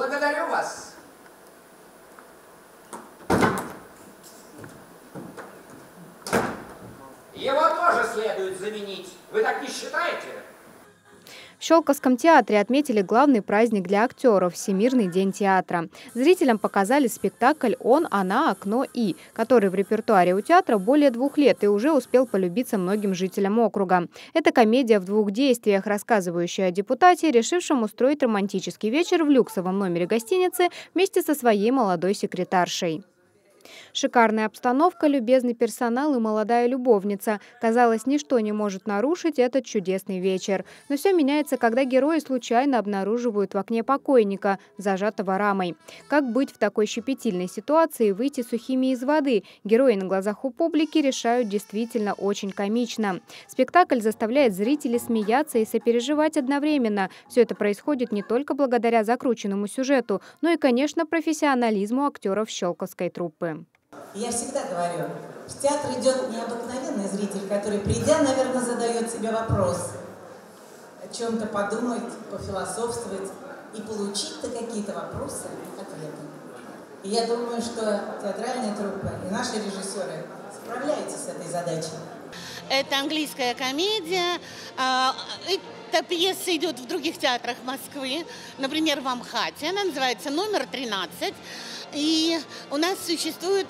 Благодарю вас. Его тоже следует заменить. Вы так не считаете? В Щелковском театре отметили главный праздник для актеров – Всемирный день театра. Зрителям показали спектакль «Он, она, окно и», который в репертуаре у театра более двух лет и уже успел полюбиться многим жителям округа. Это комедия в двух действиях, рассказывающая о депутате, решившем устроить романтический вечер в люксовом номере гостиницы вместе со своей молодой секретаршей. Шикарная обстановка, любезный персонал и молодая любовница. Казалось, ничто не может нарушить этот чудесный вечер. Но все меняется, когда герои случайно обнаруживают в окне покойника, зажатого рамой. Как быть в такой щепетильной ситуации и выйти сухими из воды? Герои на глазах у публики решают действительно очень комично. Спектакль заставляет зрителей смеяться и сопереживать одновременно. Все это происходит не только благодаря закрученному сюжету, но и, конечно, профессионализму актеров Щелковской труппы. Я всегда говорю, в театр идет необыкновенный зритель, который, придя, наверное, задает себе вопрос, о чем-то подумать, пофилософствовать и получить-то какие-то вопросы, ответы. И я думаю, что театральная труппа и наши режиссеры справляются с этой задачей. Это английская комедия. А, эта пьеса идет в других театрах Москвы, например, в Амхате. Она называется «Номер 13». И у нас существует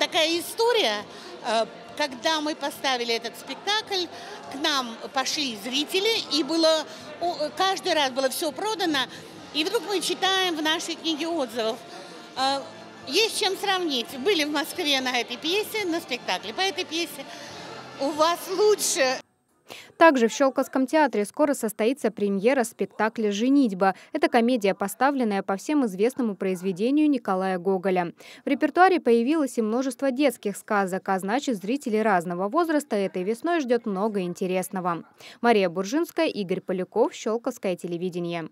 такая история, э, когда мы поставили этот спектакль, к нам пошли зрители, и было каждый раз было все продано, и вдруг мы читаем в нашей книге отзывов. Э, есть чем сравнить. Были в Москве на этой пьесе, на спектакле по этой пьесе. У вас лучше также в Щелковском театре скоро состоится премьера спектакля «Женитьба». Это комедия, поставленная по всем известному произведению Николая Гоголя. В репертуаре появилось и множество детских сказок, а значит, зрителей разного возраста этой весной ждет много интересного. Мария Буржинская, Игорь Поляков, Щелковское телевидение.